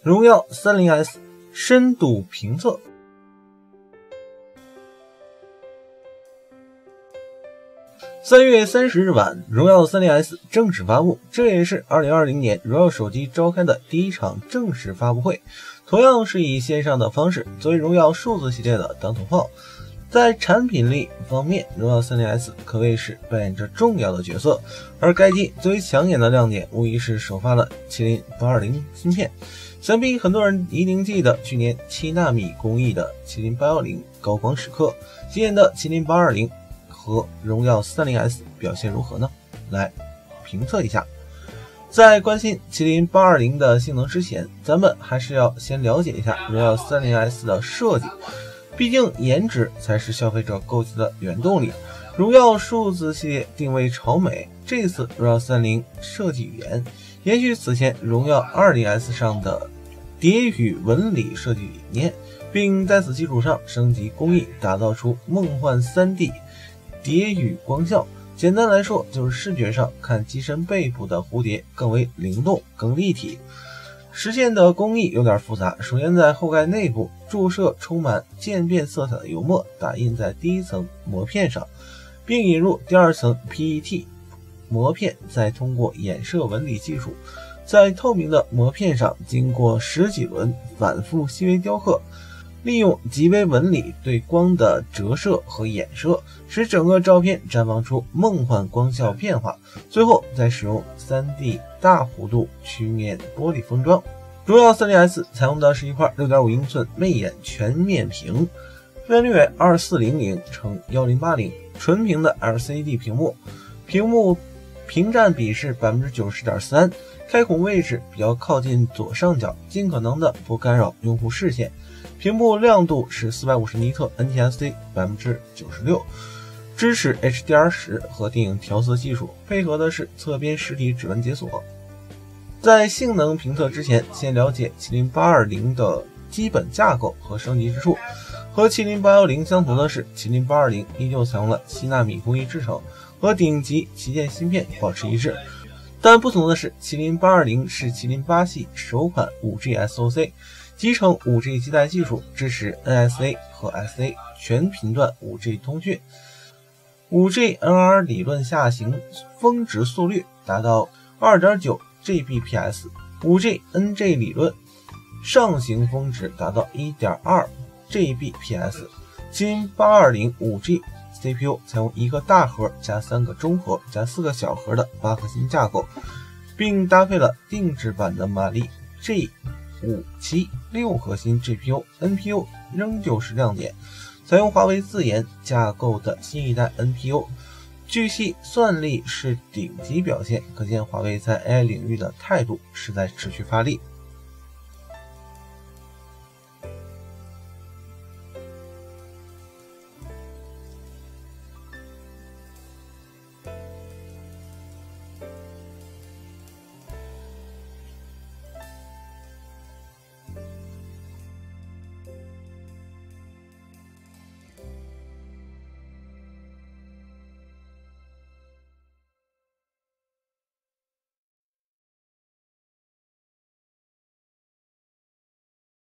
荣耀 30S 深度评测。三月三十日晚，荣耀 30S 正式发布，这也是二零二零年荣耀手机召开的第一场正式发布会。同样是以线上的方式，作为荣耀数字系列的当头炮，在产品力方面，荣耀 30S 可谓是扮演着重要的角色。而该机最为抢眼的亮点，无疑是首发了麒麟八二零芯片。想必很多人一定记得去年七纳米工艺的麒麟八幺零高光时刻，今年的麒麟八二零。和荣耀 30S 表现如何呢？来评测一下。在关心麒麟820的性能之前，咱们还是要先了解一下荣耀 30S 的设计。毕竟颜值才是消费者购机的原动力。荣耀数字系列定位潮美，这次荣耀30设计语言延续此前荣耀 20S 上的蝶羽纹理设计理念，并在此基础上升级工艺，打造出梦幻 3D。蝶羽光效，简单来说就是视觉上看机身背部的蝴蝶更为灵动、更立体。实现的工艺有点复杂，首先在后盖内部注射充满渐变色彩的油墨，打印在第一层膜片上，并引入第二层 PET 膜片，再通过衍射纹理技术，在透明的膜片上经过十几轮反复细微雕刻。利用极微纹理对光的折射和衍射，使整个照片绽放出梦幻光效变化。最后再使用 3D 大弧度曲面玻璃封装。荣耀 30S 采用的是一块6.5英寸魅眼全面屏，分辨率为2400乘1080，纯屏的 LCD 屏幕，屏幕屏占比是90.3%，开孔位置比较靠近左上角，尽可能的不干扰用户视线。屏幕亮度是四百五十尼特，NTSC 百分之九十六，支持 HDR 十和电影调色技术，配合的是侧边实体指纹解锁。在性能评测之前，先了解麒麟八二零的基本架构和升级之处。和麒麟八幺零相同的是，麒麟八二零依旧采用了七纳米工艺制成，和顶级旗舰芯片保持一致。但不同的是，麒麟八二零是麒麟八系首款五 G SoC。集成 5G 基带技术，支持 NSA 和 SA 全频段 5G 通讯。5G NR 理论下行峰值速率达到2.9 Gbps，5G NG 理论上行峰值达到1.2 Gbps。麒麟820 5G CPU 采用一个大核加三个中核加四个小核的八核心架构，并搭配了定制版的马力 G。五七六核心 GPU，NPU 仍旧是亮点。采用华为自研架构的新一代 NPU，据悉算力是顶级表现，可见华为在 AI 领域的态度是在持续发力。